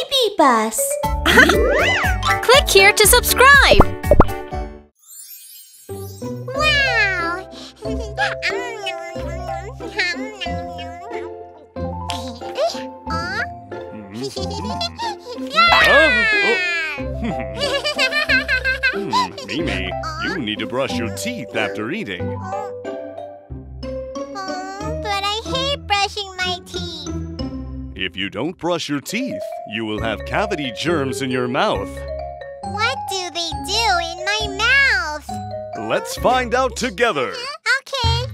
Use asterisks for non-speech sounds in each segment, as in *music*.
baby bus. *laughs* Click here to subscribe. Wow! Hmm, *laughs* *laughs* Mimi, you need to brush your teeth after eating. If you don't brush your teeth, you will have cavity germs in your mouth. What do they do in my mouth? Let's find out together. *laughs* Okay.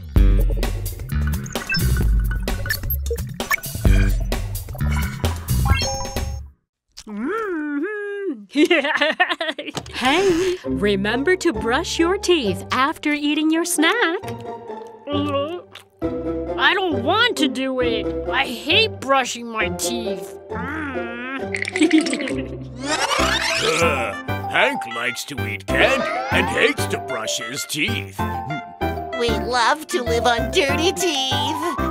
*laughs* hey, remember to brush your teeth after eating your snack. I don't want to do it. I hate brushing my teeth. Ugh, Hank likes to eat candy and hates to brush his teeth. We love to live on dirty teeth.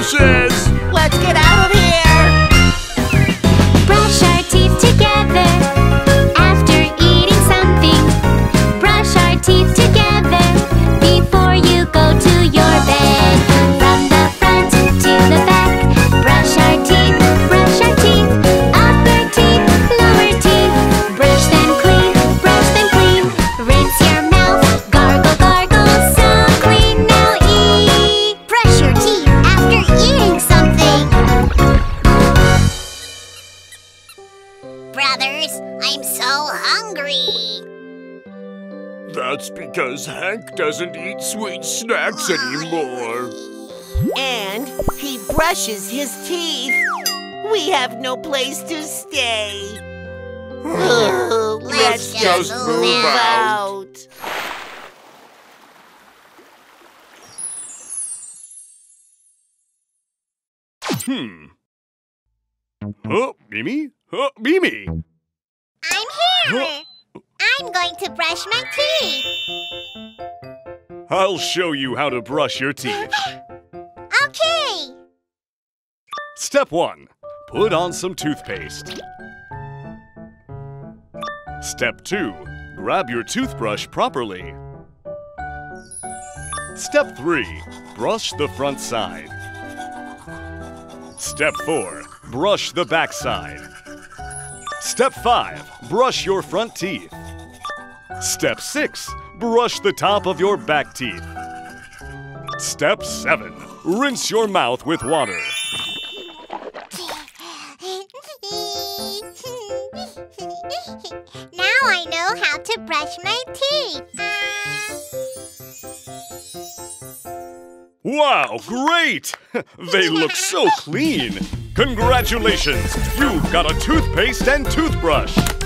Toothbrushes! Let's get out I'm so hungry. That's because Hank doesn't eat sweet snacks anymore. And he brushes his teeth. We have no place to stay. Let's, just move out. Hmm. Oh, Mimi? Oh, Mimi! I'm here. I'm going to brush my teeth. I'll show you how to brush your teeth. *gasps* Okay. Step 1. Put on some toothpaste. Step 2. Grab your toothbrush properly. Step 3. Brush the front side. Step 4. Brush the back side. Step 5. Brush your front teeth. Step 6. Brush the top of your back teeth. Step 7. Rinse your mouth with water. now I know how to brush my teeth. Wow, great! *laughs* they look so clean. Congratulations! You've got a toothpaste and toothbrush.